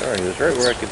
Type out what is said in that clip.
Sorry, he was right where I could